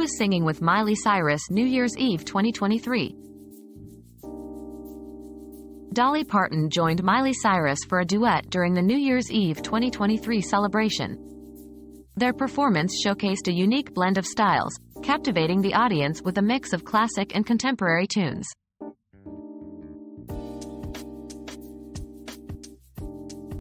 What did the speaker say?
Who is singing with Miley Cyrus New Year's Eve 2023? Dolly Parton joined Miley Cyrus for a duet during the New Year's Eve 2023 celebration. Their performance showcased a unique blend of styles, captivating the audience with a mix of classic and contemporary tunes.